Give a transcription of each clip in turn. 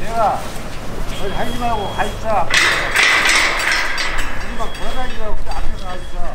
내가 거기 다니지 말고 가 있자. 우리 막 돌아다니지 말고 그 앞에서 가 있자.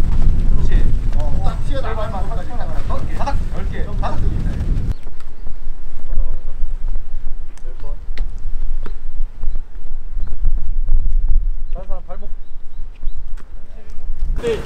이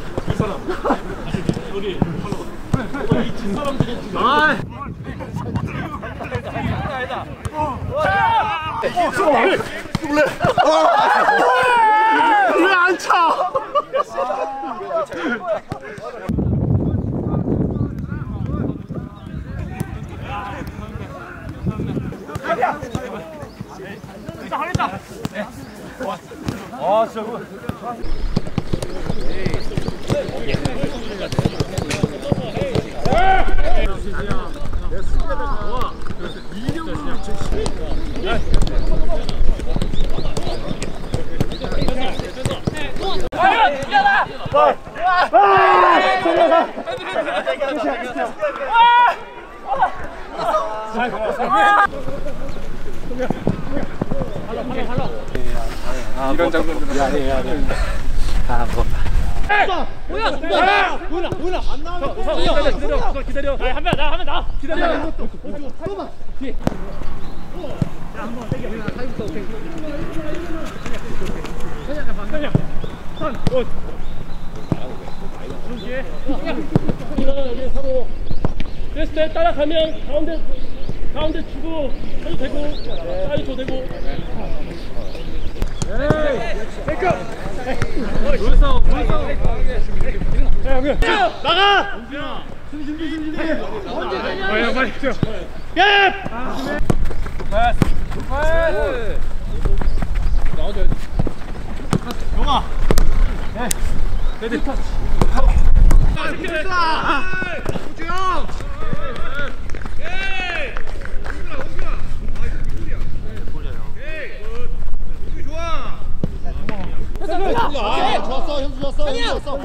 런 장면들은 미안해 미안해 기다려 기다려 한 명 나, 한명 나. 기다려. 일어나 여기 서로 됐을 때 따라가면 가운데 가운데 주고 해도 되고 사이 줘 되고 나가 준비 준비 준비 빨리 빨리 예 좋았어, 현수 좋았어, 현수 좋 았어.